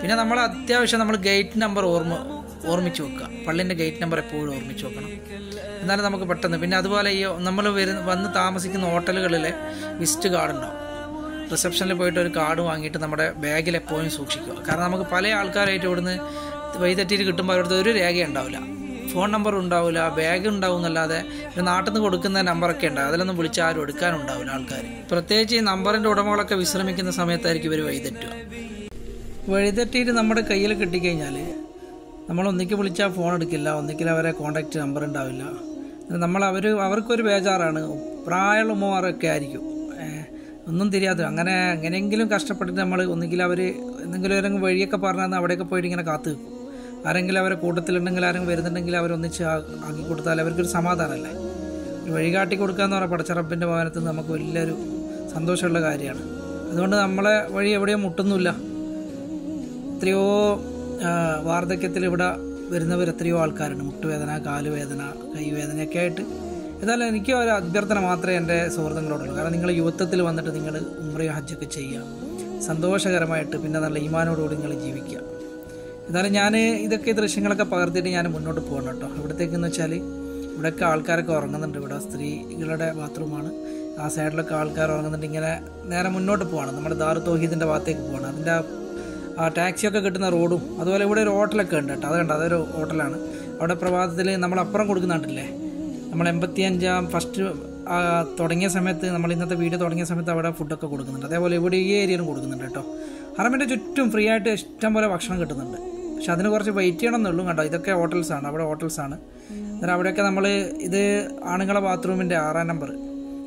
പിന്നെ നമ്മൾ അത്യാവശ്യം നമ്മൾ ഗേറ്റ് നമ്പർ ഓർമ്മ ഓർമ്മിച്ച് വെക്കുക. പള്ളിന്റെ ഗേറ്റ് നമ്പർ എപ്പോഴും ഓർമ്മിച്ച് വെക്കണം. എന്നാലും നമുക്ക് പെട്ടെന്ന്. പിന്നെ അതുപോലെ ഈ നമ്മൾ വരുന്ന വന്ന് താമസിക്കുന്ന ഹോട്ടലുകളിലെ വിസിറ്റ് കാർഡ് ഉണ്ടാവും. റിസപ്ഷനിൽ പോയിട്ട് ഒരു കാർഡ് വാങ്ങിയിട്ട് നമ്മുടെ ബാഗിൽ എപ്പോഴും സൂക്ഷിക്കുക. കാരണം നമുക്ക് പല ആൾക്കാരായിട്ട് ഇവിടുന്ന് വഴിതെറ്റിയിൽ കിട്ടുമ്പോൾ അവരുടെ ഒരു രേഖ ഉണ്ടാവില്ല. ഫോൺ നമ്പർ ഉണ്ടാവില്ല ബാഗ് ഉണ്ടാവും എന്നല്ലാതെ ഒരു നാട്ടിൽ നിന്ന് കൊടുക്കുന്ന നമ്പറൊക്കെ ഉണ്ടാവും അതിലൊന്നും വിളിച്ച് ആരും എടുക്കാനുണ്ടാവില്ല ആൾക്കാർ പ്രത്യേകിച്ച് ഈ നമ്പറിന്റെ ഉടമകളൊക്കെ വിശ്രമിക്കുന്ന സമയത്തായിരിക്കും ഇവർ വഴിതെറ്റുക. വഴിതെറ്റിയിട്ട് നമ്മുടെ കയ്യിൽ കിട്ടിക്കഴിഞ്ഞാൽ നമ്മൾ ഒന്നിക്ക് വിളിച്ചാൽ ഫോൺ എടുക്കില്ല ഒന്നിക്കിൽ അവരെ കോണ്ടാക്റ്റ് നമ്പർ ഉണ്ടാവില്ല. നമ്മൾ അവർ അവർക്കൊരു ബേജാറാണ്. പ്രായമുള്ള ഉമ്മമാരൊക്കെ ആയിരിക്കും. ഒന്നും തിരിയാതെ. അങ്ങനെ എങ്ങനെയെങ്കിലും കഷ്ടപ്പെട്ടിട്ട് നമ്മൾ ഒന്നുകിൽ അവർ എന്തെങ്കിലും ഒരു വഴിയൊക്കെ പറഞ്ഞാൽ അവിടെയൊക്കെ പോയിട്ട് ഇങ്ങനെ കാത്തു നിൽക്കും. ആരെങ്കിലും അവരെ കൂട്ടത്തിലുണ്ടെങ്കിൽ ആരെങ്കിലും വരുന്നുണ്ടെങ്കിൽ അവരൊന്നിച്ച് ആക്കി കൊടുത്താൽ അവർക്കൊരു സമാധാനമല്ലേ? ഒരു വഴി കാട്ടി കൊടുക്കുക എന്ന് പറഞ്ഞാൽ പടച്ചറപ്പിന്റെ ഭവനത്തിൽ നിന്ന് നമുക്ക് വലിയൊരു സന്തോഷമുള്ള കാര്യമാണ്. അതുകൊണ്ട് നമ്മളെ വഴി എവിടെയും മുട്ടുന്നില്ല. എത്രയോ വാർദ്ധക്യത്തിൽ ഇവിടെ വരുന്നവർ എത്രയോ ആൾക്കാരുണ്ട്. മുട്ടുവേദന കാലുവേദന കൈവേദനയൊക്കെ ആയിട്ട്. എന്നാലും എനിക്ക് ഒരു അഭ്യർത്ഥന മാത്രമേ എന്റെ സുഹൃത്തുക്കളോടുള്ളൂ. കാരണം നിങ്ങൾ യുവത്വത്തിൽ വന്നിട്ട് നിങ്ങൾ ഉമ്രയും ഹജ്ജൊക്കെ ചെയ്യുക. സന്തോഷകരമായിട്ട് പിന്നെ നല്ല ഈമാനോടുകൂടി നിങ്ങൾ ജീവിക്കുക. എന്നാലും ഞാൻ ഇതൊക്കെ ദൃശ്യങ്ങളൊക്കെ പകർത്തിയിട്ട് ഞാൻ മുന്നോട്ട് പോകണം കേട്ടോ. ഇവിടത്തേക്ക് എന്ന് വെച്ചാൽ ഇവിടെയൊക്കെ ആൾക്കാരൊക്കെ ഉറങ്ങുന്നുണ്ട് ഇവിടെ. സ്ത്രീകളുടെ ബാത്റൂമാണ്. ആ സൈഡിലൊക്കെ ആൾക്കാർ ഉറങ്ങുന്നുണ്ട്. ഇങ്ങനെ നേരെ മുന്നോട്ട് പോകണം നമ്മുടെ ദാർ തോഹീദിന്റെ ഭാഗത്തേക്ക് പോകണം അതിന്റെ ആ- ടാക്സിയൊക്കെ കിട്ടുന്ന റോഡും അതുപോലെ ഇവിടെ ഒരു ഹോട്ടലൊക്കെ ഉണ്ട് കേട്ടോ. കണ്ടോ അതൊരു ഹോട്ടലാണ്. അവിടെ പ്രഭാതത്തിൽ നമ്മൾ അപ്പുറം കൊടുക്കുന്നുണ്ടല്ലേ നമ്മൾ എൺപത്തിയഞ്ചാം ഫസ്റ്റ് തുടങ്ങിയ സമയത്ത് നമ്മൾ ഇന്നത്തെ വീഡിയോ തുടങ്ങിയ സമയത്ത് അവിടെ ഫുഡൊക്കെ കൊടുക്കുന്നുണ്ട്. അതേപോലെ ഇവിടെ ഈ ഏരിയയിലും കൊടുക്കുന്നുണ്ട് കേട്ടോ. ഹറമിന്റെ ചുറ്റും ഫ്രീ ആയിട്ട് ഇഷ്ടം പോലെ ഭക്ഷണം കിട്ടുന്നുണ്ട്. പക്ഷെ അതിന് കുറച്ച് വെയിറ്റ് ചെയ്യണം എന്നുള്ളൂ കണ്ടോ ഇതൊക്കെ ഹോട്ടൽസ് ആണ്. അവിടെ ഹോട്ടൽസ് ആണ്. അന്നേരം അവിടെയൊക്കെ നമ്മൾ ഇത് ആണുങ്ങളെ ബാത്റൂമിന്റെ ആറാം നമ്പർ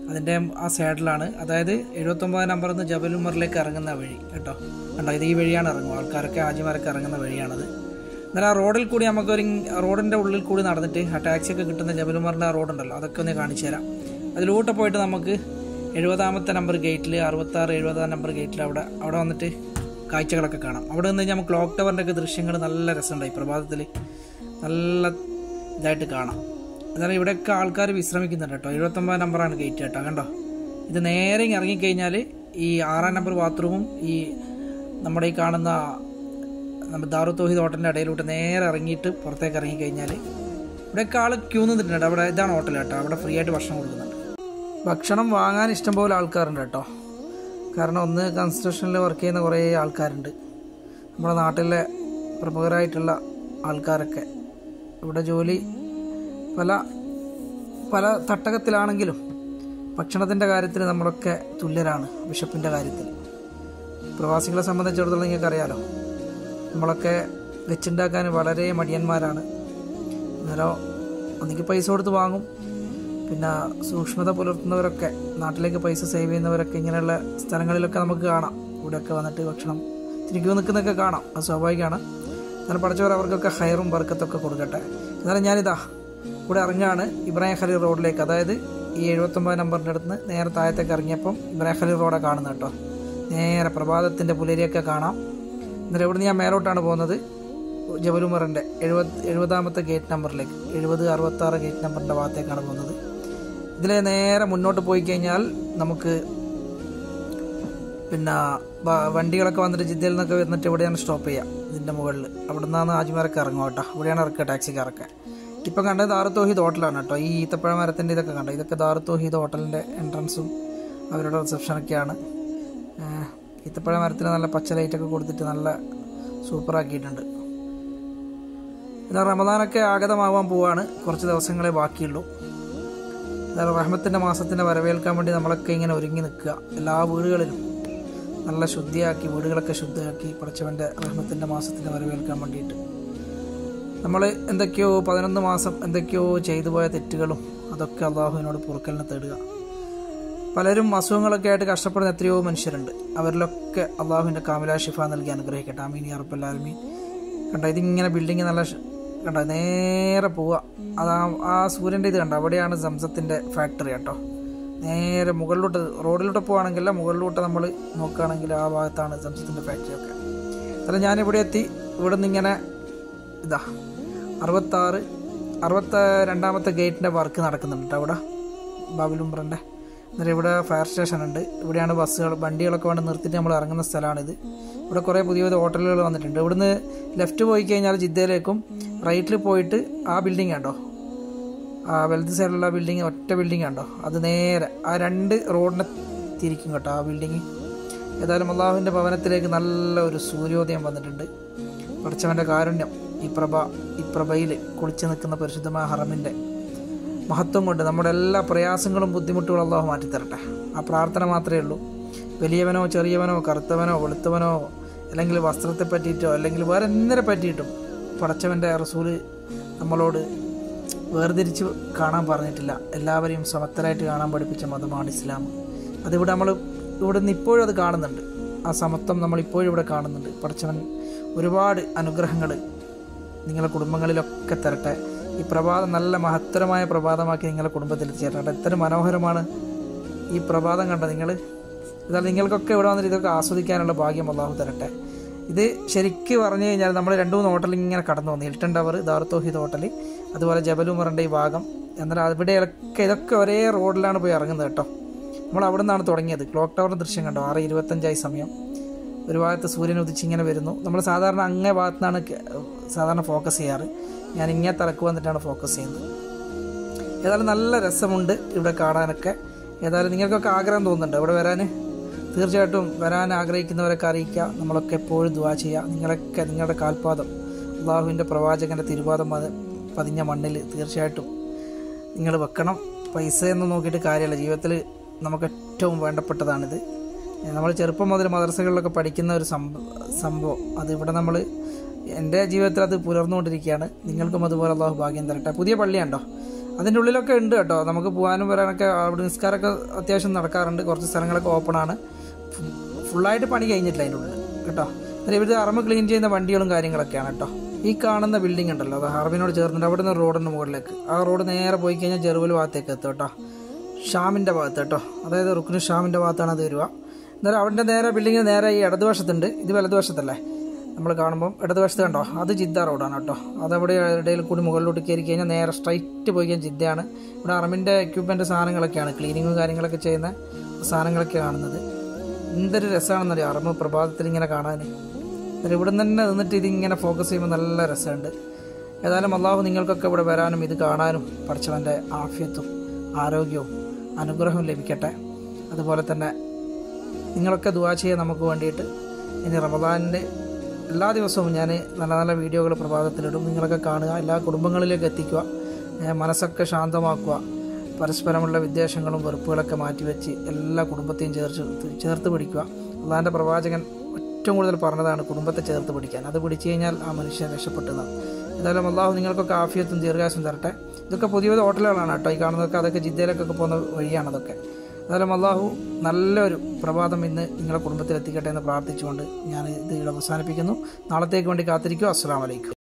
അതിന്റെ ആ സൈഡിലാണ് അതായത് എഴുപത്തൊമ്പത് നമ്പറിൽ നിന്ന് ജബൽമറിലേക്ക് ഇറങ്ങുന്ന വഴി കേട്ടോ. കണ്ടോ? ഇത് ഈ വഴിയാണ് ഇറങ്ങുക. ആൾക്കാരൊക്കെ ആജിമാരൊക്കെ ഇറങ്ങുന്ന വഴിയാണത്. എന്നാൽ ആ റോഡിൽ കൂടി നമുക്കൊരു റോഡിന്റെ ഉള്ളിൽ കൂടി നടന്നിട്ട് ആ ടാക്സി ഒക്കെ കിട്ടുന്ന ജബൽമറിന്റെ ആ റോഡുണ്ടല്ലോ അതൊക്കെ ഒന്ന് കാണിച്ചു തരാം. അതിലൂട്ട് പോയിട്ട് നമുക്ക് എഴുപതാമത്തെ നമ്പർ ഗേറ്റിൽ അറുപത്താറ് എഴുപതാം നമ്പർ ഗേറ്റിൽ അവിടെ അവിടെ വന്നിട്ട് കാഴ്ചകളൊക്കെ കാണാം. അവിടെ നിന്ന് നമുക്ക് ക്ലോക്ക് ടവറിന്റെ ഒക്കെ ദൃശ്യങ്ങൾ നല്ല രസമുണ്ടായി. പ്രഭാതത്തിൽ നല്ല ഇതായിട്ട് കാണാം. എന്നാലും ഇവിടെയൊക്കെ ആൾക്കാർ വിശ്രമിക്കുന്നുണ്ട് കേട്ടോ. എഴുപത്തൊമ്പത് നമ്പറാണ് ഗേറ്റ് കേട്ടോ. കണ്ടോ? ഇത് നേരെ ഇറങ്ങിക്കഴിഞ്ഞാൽ ഈ ആറാം നമ്പർ ബാത്റൂമും ഈ നമ്മുടെ ഈ കാണുന്ന നമ്മുടെ ദാറു തോഹിദ് ഹോട്ടലിന്റെ ഇടയിലോട്ട് നേരെ ഇറങ്ങിയിട്ട് പുറത്തേക്ക് ഇറങ്ങിക്കഴിഞ്ഞാൽ ഇവിടെയൊക്കെ ആൾ ക്യൂ നിന്നിട്ടുണ്ട്. അവിടെ ഇതാണ് ഹോട്ടൽ കേട്ടോ. അവിടെ ഫ്രീ ആയിട്ട് ഭക്ഷണം കൊടുക്കുന്നുണ്ട്. ഭക്ഷണം വാങ്ങാൻ ഇഷ്ടംപോലെ ആൾക്കാരുണ്ട് കേട്ടോ. കാരണം ഒന്ന് കൺസ്ട്രക്ഷനിൽ വർക്ക് ചെയ്യുന്ന കുറേ ആൾക്കാരുണ്ട്. നമ്മുടെ നാട്ടിലെ പ്രമുഖരായിട്ടുള്ള ആൾക്കാരൊക്കെ. ഇവിടെ ജോലി പല പല തട്ടകത്തിലാണെങ്കിലും ഭക്ഷണത്തിന്റെ കാര്യത്തിൽ നമ്മളൊക്കെ തുല്യരാണ് വിഷപ്പിന്റെ കാര്യത്തിൽ പ്രവാസികളെ സംബന്ധിച്ചിടത്തോളം നിങ്ങൾക്ക് അറിയാലോ നമ്മളൊക്കെ വെച്ചുണ്ടാക്കാൻ വളരെ മടിയന്മാരാണ്. അന്നേരം ഒന്നിക്ക് പൈസ കൊടുത്ത് വാങ്ങും പിന്നെ സൂക്ഷ്മത പുലർത്തുന്നവരൊക്കെ നാട്ടിലേക്ക് പൈസ സേവ് ചെയ്യുന്നവരൊക്കെ ഇങ്ങനെയുള്ള സ്ഥലങ്ങളിലൊക്കെ നമുക്ക് കാണാം. ഇവിടെയൊക്കെ വന്നിട്ട് ഭക്ഷണം തിരികെ നിൽക്കുന്നൊക്കെ കാണാം. അത് സ്വാഭാവികമാണ്. എന്നാലും പഠിച്ചവർ അവർക്കൊക്കെ ഹയറും വർക്കത്തൊക്കെ കൊടുക്കട്ടെ. എന്നാലും ഞാനിതാ ഇവിടെ ഇറങ്ങുകയാണ് ഇബ്രാഹിം ഖലീൽ റോഡിലേക്ക്. അതായത് ഈ എഴുപത്തൊമ്പത് നമ്പറിന്റെ അടുത്ത് നിന്ന് നേരെ താഴത്തേക്ക് ഇറങ്ങിയപ്പം ഇബ്രാഹിം ഖലീൽ റോഡാണ് കാണുന്നത് കേട്ടോ. നേരെ പ്രഭാതത്തിന്റെ പുലരിയൊക്കെ കാണാം. എന്നിട്ട് ഇവിടുന്ന് ഞാൻ മേലോട്ടാണ് പോകുന്നത്. ജബലുമറിന്റെ എഴുപത് എഴുപതാമത്തെ ഗേറ്റ് നമ്പറിലേക്ക് എഴുപത് അറുപത്താറ് ഗേറ്റ് നമ്പറിന്റെ ഭാഗത്തേക്കാണ് പോകുന്നത്. ഇതിൽ നേരെ മുന്നോട്ട് പോയി കഴിഞ്ഞാൽ നമുക്ക് പിന്നെ വണ്ടികളൊക്കെ വന്നിട്ട് ജിദ്ദയിൽ നിന്നൊക്കെ വന്നിട്ട് ഇവിടെയാണ് സ്റ്റോപ്പ് ചെയ്യുക ഇതിന്റെ മുകളിൽ. അവിടെ നിന്നാണ് ആജിമാരൊക്കെ ഇറങ്ങും കേട്ടോ. ഇവിടെയാണ് ഇറക്കുക ടാക്സിക്കാരൊക്കെ. ഇപ്പം കണ്ടത് ദാറുത്തോഹീദ് ഹോട്ടലാണ് കേട്ടോ. ഈ ഈത്തപ്പഴ മരത്തിന്റെ ഇതൊക്കെ കണ്ടോ? ഇതൊക്കെ ദാറുത്തോഹീദ് ഹോട്ടലിന്റെ എൻട്രൻസും അവരുടെ റിസപ്ഷനൊക്കെയാണ്. ഈത്തപ്പഴ മരത്തിന് നല്ല പച്ച ലൈറ്റൊക്കെ കൊടുത്തിട്ട് നല്ല സൂപ്പറാക്കിയിട്ടുണ്ട് പിന്നെ റമദാനൊക്കെ ആഗതമാവാൻ പോവാണ്. കുറച്ച് ദിവസങ്ങളെ ബാക്കിയുള്ളൂ. റഹ്മത്തിന്റെ മാസത്തിനെ വരവേൽക്കാൻ വേണ്ടി നമ്മളൊക്കെ ഇങ്ങനെ ഒരുങ്ങി നിൽക്കുക. എല്ലാ വീടുകളിലും നല്ല ശുദ്ധിയാക്കി വീടുകളൊക്കെ ശുദ്ധിയാക്കി പഠിച്ചവന്റെ റഹ്മത്തിന്റെ മാസത്തിനെ വരവേൽക്കാൻ വേണ്ടിയിട്ട്. നമ്മൾ എന്തൊക്കെയോ പതിനൊന്ന് മാസം എന്തൊക്കെയോ ചെയ്തു പോയ തെറ്റുകളും അതൊക്കെ അള്ളാഹുവിനോട് പൊറുക്കലിനെ തേടുക. പലരും അസുഖങ്ങളൊക്കെ ആയിട്ട് കഷ്ടപ്പെടുന്ന എത്രയോ മനുഷ്യരുണ്ട്. അവരിലൊക്കെ അള്ളാഹുവിന്റെ കാമില ഷിഫ നൽകി അനുഗ്രഹിക്കട്ടെ. അമീൻ അറപ്പല്ലാൽമീൻ കണ്ട ഇതിങ്ങനെ ബിൽഡിങ് നല്ല കണ്ട? നേരെ പോവുക അത് ആ- സൂര്യന്റെ ഇത് കണ്ട? അവിടെയാണ് സംസത്തിന്റെ ഫാക്ടറി കേട്ടോ നേരെ മുകളിലോട്ട് റോഡിലോട്ട് പോവുകയാണെങ്കിൽ മുകളിലോട്ട് നമ്മൾ നോക്കുകയാണെങ്കിൽ ആ ഭാഗത്താണ് സംസത്തിന്റെ ഫാക്ടറി ഒക്കെ. അല്ല ഞാനിവിടെ എത്തി. ഇവിടെ നിന്ന് ഇങ്ങനെ ഇതാ അറുപത്താറ് അറുപത്ത രണ്ടാമത്തെ ഗേറ്റിന്റെ വർക്ക് നടക്കുന്നുണ്ട് അവിടെ ബാബുലുംബ്രന്റെ എന്നിട്ട് ഇവിടെ ഫയർ സ്റ്റേഷൻ ഉണ്ട്. ഇവിടെയാണ് ബസ്സുകൾ വണ്ടികളൊക്കെ വേണ്ടി നിർത്തിയിട്ട് നമ്മൾ ഇറങ്ങുന്ന സ്ഥലമാണിത്. ഇവിടെ കുറേ പുതിയ പുതിയ ഹോട്ടലുകൾ വന്നിട്ടുണ്ട്. ഇവിടുന്ന് ലെഫ്റ്റ് പോയി കഴിഞ്ഞാൽ ജിദ്ദയിലേക്കും റൈറ്റിൽ പോയിട്ട് ആ ബിൽഡിംഗ് കണ്ടോ? ആ വലത് സൈഡിലുള്ള ബിൽഡിംഗ് ഒറ്റ ബിൽഡിംഗ് കണ്ടോ? അത് നേരെ ആ രണ്ട് റോഡിനെ തിരിക്കും കേട്ടോ ആ ബിൽഡിങ് ഏതായാലും അള്ളാഹുവിന്റെ ഭവനത്തിലേക്ക് നല്ല ഒരു സൂര്യോദയം വന്നിട്ടുണ്ട്. പഠിച്ചവന്റെ കാരുണ്യം ഈ പ്രഭ ഈ പ്രഭയിൽ കുളിച്ചു നിൽക്കുന്ന പരിശുദ്ധമായ ഹറമിന്റെ മഹത്വം കൊണ്ട് നമ്മുടെ എല്ലാ പ്രയാസങ്ങളും ബുദ്ധിമുട്ടുകളും അള്ളാഹു മാറ്റിത്തരട്ടെ. ആ പ്രാർത്ഥന മാത്രമേ ഉള്ളൂ. വലിയവനോ ചെറിയവനോ കറുത്തവനോ വെളുത്തവനോ അല്ലെങ്കിൽ വസ്ത്രത്തെ പറ്റിയിട്ടോ അല്ലെങ്കിൽ വേറെ എന്തിനെ പറ്റിയിട്ടും പടച്ചവന്റെ റസൂൽ നമ്മളോട് വേർതിരിച്ച് കാണാൻ പറഞ്ഞിട്ടില്ല. എല്ലാവരെയും സമത്വരായിട്ട് കാണാൻ പഠിപ്പിച്ച മതമാണ് ഇസ്ലാം. അതിവിടെ നമ്മൾ ഇവിടെ നിന്ന് ഇപ്പോഴും അത് കാണുന്നുണ്ട്. ആ സമത്വം നമ്മൾ ഇപ്പോഴും ഇവിടെ കാണുന്നുണ്ട്. പടച്ചവൻ ഒരുപാട് അനുഗ്രഹങ്ങൾ നിങ്ങളുടെ കുടുംബങ്ങളിലൊക്കെ തരട്ടെ. ഈ പ്രഭാതം നല്ല മഹത്തരമായ പ്രഭാതമാക്കി നിങ്ങളുടെ കുടുംബത്തിൽ ചേരട്ടെ. എത്ര മനോഹരമാണ് ഈ പ്രഭാതം കണ്ട നിങ്ങൾ എന്നാൽ നിങ്ങൾക്കൊക്കെ ഇവിടെ വന്നിട്ട് ഇതൊക്കെ ആസ്വദിക്കാനുള്ള ഭാഗ്യം അള്ളാഹു തരട്ടെ. ഇത് ശരിക്ക് പറഞ്ഞു കഴിഞ്ഞാൽ നമ്മൾ രണ്ട് മൂന്ന് ഹോട്ടലിൽ ഇങ്ങനെ കടന്നു വന്നു. ഹിൽട്ടൺ ടവർ ദാർത്തോഹിദ് ഹോട്ടൽ അതുപോലെ ജബലുമറിന്റെ ഈ ഭാഗം. എന്നാൽ അവിടെയൊക്കെ ഇതൊക്കെ ഒരേ റോഡിലാണ് പോയി ഇറങ്ങുന്നത് കേട്ടോ. നമ്മൾ അവിടെ നിന്നാണ് തുടങ്ങിയത്. ക്ലോക്ക് ടവറിന്റെ ദൃശ്യം കണ്ടോ? ആറ് ഇരുപത്തഞ്ചായി സമയം. ഒരു ഭാഗത്ത് സൂര്യൻ ഉദിച്ചിങ്ങനെ വരുന്നു. നമ്മൾ സാധാരണ അങ്ങേ ഭാഗത്തു നിന്നാണ് സാധാരണ ഫോക്കസ് ചെയ്യാറ്. ഞാൻ ഇങ്ങനെ തലക്ക് വന്നിട്ടാണ് ഫോക്കസ് ചെയ്യുന്നത്. ഏതായാലും നല്ല രസമുണ്ട് ഇവിടെ കാണാനൊക്കെ. ഏതായാലും നിങ്ങൾക്കൊക്കെ ആഗ്രഹം തോന്നുന്നുണ്ട് ഇവിടെ വരാൻ തീർച്ചയായിട്ടും വരാൻ ആഗ്രഹിക്കുന്നവരൊക്കെ അറിയിക്കുക നമ്മളൊക്കെ എപ്പോഴും ദുവാ ചെയ്യുക നിങ്ങളൊക്കെ നിങ്ങളുടെ കാൽപാദം അള്ളാഹുവിന്റെ പ്രവാചകന്റെ തിരുവാദം പതിഞ്ഞ മണ്ണിൽ തീർച്ചയായിട്ടും നിങ്ങൾ വെക്കണം. പൈസ എന്ന് നോക്കിയിട്ട് കാര്യമല്ല ജീവിതത്തിൽ നമുക്ക് ഏറ്റവും വേണ്ടപ്പെട്ടതാണിത്. നമ്മൾ ചെറുപ്പം മുതൽ മദ്രസകളിലൊക്കെ പഠിക്കുന്ന ഒരു സംഭ- സംഭവം. അതിവിടെ നമ്മൾ എന്റെ ജീവിതത്തിൽ അത് പുലർന്നുകൊണ്ടിരിക്കുകയാണ്. നിങ്ങൾക്കും അതുപോലെ അള്ളാഹു ഭാഗ്യം തരട്ടെ. പുതിയ പള്ളിയുണ്ടോ? അതിന്റെ ഉള്ളിലൊക്കെ ഉണ്ട് കേട്ടോ. നമുക്ക് പോകാനും വരാനൊക്കെ അവിടെ നിസ്കാരമൊക്കെ അത്യാവശ്യം നടക്കാറുണ്ട്. കുറച്ച് സ്ഥലങ്ങളൊക്കെ ഓപ്പണാണ് ഫുള്ളായിട്ട് പണി കഴിഞ്ഞിട്ടില്ല അതിന്റെ ഉള്ളിൽ കേട്ടോ. എന്നിട്ട് ഇവർ അറമ ക്ലീൻ ചെയ്യുന്ന വണ്ടികളും കാര്യങ്ങളൊക്കെയാണ് കേട്ടോ. ഈ കാണുന്ന ബിൽഡിംഗ് ഉണ്ടല്ലോ അത് ഹർബിനോട് ചേർന്നിട്ട് അവിടെ നിന്ന് മുകളിലേക്ക്. ആ റോഡ് നേരെ പോയി കഴിഞ്ഞാൽ ജെറുവൽ ഭാഗത്തേക്ക് എത്തും കേട്ടോ. ഷാമിന്റെ ഭാഗത്ത് കേട്ടോ. അതായത് റുക്കിന് ഷാമിന്റെ ഭാഗത്താണ് അത് വരിക. എന്നാലും അവിടെ നേരെ ബിൽഡിങ്ങിന് നേരെ ഈ ഇടതുവശത്തുണ്ട്. ഇത് വലതുവശത്തല്ലേ? നമ്മൾ കാണുമ്പോൾ ഇടതുവശത്ത് കണ്ടോ? അത് ജിദ്ദ റോഡാണ് കേട്ടോ. അതവിടെ ഇടയിൽ കൂടി മുകളിലോട്ട് കയറി കഴിഞ്ഞാൽ നേരെ സ്ട്രൈറ്റ് പോയി കഴിഞ്ഞാൽ ജിദ്ദയാണ്. ഇവിടെ അറമിന്റെ എക്യുപ്മെന്റ് സാധനങ്ങളൊക്കെയാണ് ക്ലീനിങ്ങും കാര്യങ്ങളൊക്കെ ചെയ്യുന്ന സാധനങ്ങളൊക്കെ കാണുന്നത്. എന്തൊരു രസമാണെന്നറിയാം? അറമ് പ്രഭാതത്തിൽ ഇങ്ങനെ കാണാൻ. എന്നിട്ട് ഇവിടെ തന്നെ നിന്നിട്ട് ഇതിങ്ങനെ ഫോക്കസ് ചെയ്യുമ്പോൾ നല്ല രസമുണ്ട്. ഏതായാലും അള്ളാഹു നിങ്ങൾക്കൊക്കെ ഇവിടെ വരാനും ഇത് കാണാനും പഠിച്ചവന്റെ ആഫ്യത്തും ആരോഗ്യവും അനുഗ്രഹവും ലഭിക്കട്ടെ. അതുപോലെ തന്നെ നിങ്ങളൊക്കെ ദുവാ ചെയ്യാൻ നമുക്ക് വേണ്ടിയിട്ട് ഇനി റമദാനിന്റെ എല്ലാ ദിവസവും ഞാൻ നല്ല നല്ല വീഡിയോകൾ പ്രഭാതത്തിലിടും. നിങ്ങളൊക്കെ കാണുക എല്ലാ കുടുംബങ്ങളിലേക്ക് എത്തിക്കുക. മനസ്സൊക്കെ ശാന്തമാക്കുക. പരസ്പരമുള്ള വിദ്വേഷങ്ങളും വെറുപ്പുകളൊക്കെ മാറ്റിവെച്ച് എല്ലാ കുടുംബത്തെയും ചേർത്ത് ചേർത്ത് പിടിക്കുക. അള്ളാഹാന്റെ പ്രവാചകൻ ഏറ്റവും കൂടുതൽ പറഞ്ഞതാണ് കുടുംബത്തെ ചേർത്ത് പിടിക്കാൻ. അത് പിടിച്ചു കഴിഞ്ഞാൽ ആ മനുഷ്യൻ രക്ഷപ്പെട്ടതാണ് ഏതായാലും അള്ളാഹു നിങ്ങൾക്കൊക്കെ ആഫിയത്തും ദീർഘാശം തരട്ടെ. ഇതൊക്കെ പുതിയ ഹോട്ടലുകളാണ് കേട്ടോ. ഈ കാണുന്നതൊക്കെ അതൊക്കെ ജിദ്ദയിലേക്കൊക്കെ പോകുന്ന വഴിയാണ് അതൊക്കെ ഏതായാലും അള്ളാഹു നല്ലൊരു പ്രഭാതം ഇന്ന് നിങ്ങളുടെ കുടുംബത്തിൽ എത്തിക്കട്ടെ എന്ന് പ്രാർത്ഥിച്ചുകൊണ്ട് ഞാൻ ഇത് അവസാനിപ്പിക്കുന്നു. നാളത്തേക്ക് വേണ്ടി കാത്തിരിക്കും അസ്സാം വലൈക്കും